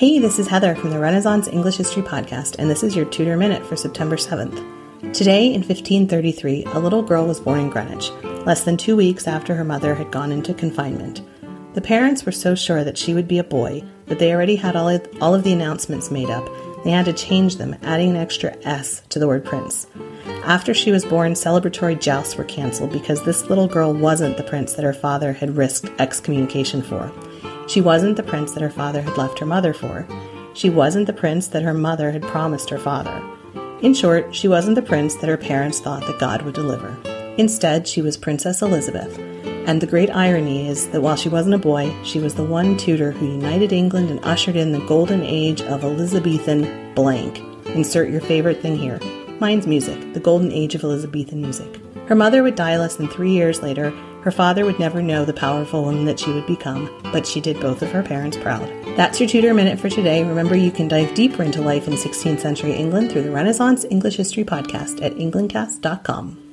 Hey, this is Heather from the Renaissance English History Podcast, and this is your Tudor Minute for September 7th. Today, in 1533, a little girl was born in Greenwich, less than two weeks after her mother had gone into confinement. The parents were so sure that she would be a boy that they already had all of, all of the announcements made up. They had to change them, adding an extra S to the word prince. After she was born, celebratory jousts were canceled because this little girl wasn't the prince that her father had risked excommunication for. She wasn't the prince that her father had left her mother for. She wasn't the prince that her mother had promised her father. In short, she wasn't the prince that her parents thought that God would deliver. Instead, she was Princess Elizabeth. And the great irony is that while she wasn't a boy, she was the one Tudor who united England and ushered in the golden age of Elizabethan blank. Insert your favorite thing here. Mine's music, the golden age of Elizabethan music. Her mother would die less than three years later. Her father would never know the powerful woman that she would become, but she did both of her parents proud. That's your Tudor Minute for today. Remember, you can dive deeper into life in 16th century England through the Renaissance English History Podcast at englandcast.com.